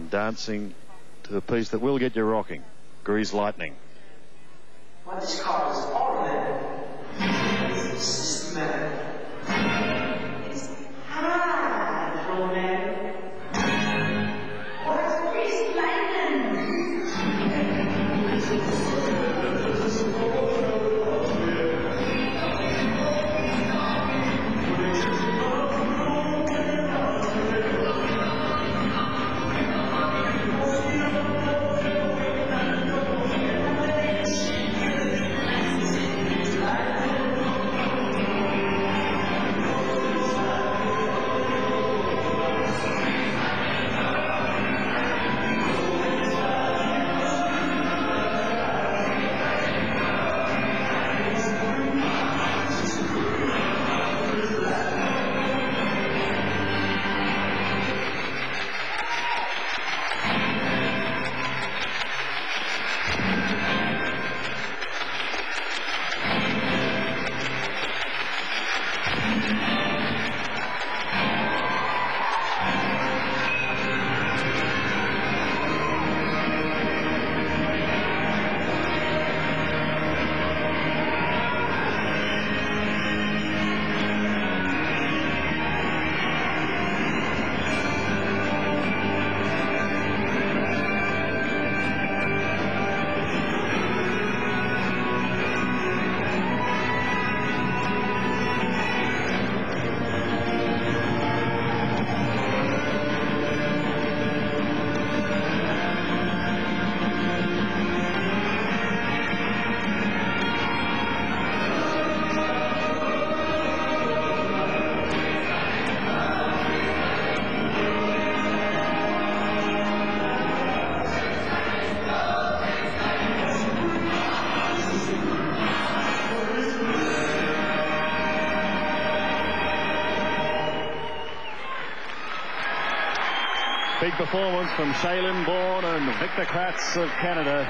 and dancing to the piece that will get you rocking. Grease Lightning. Big performance from Shae-Lynn Bourne and Victor Kraatz of Canada.